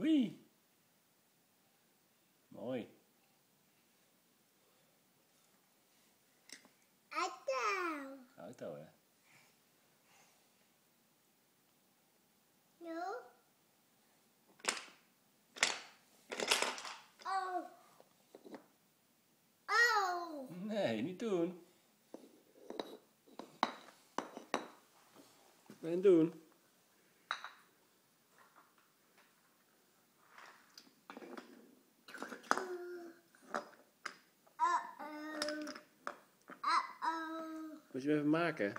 Oui. Mooi. though. Eh. No. Oh. Oh. Nee, niet doen. Ben doen. Moet je hem even maken?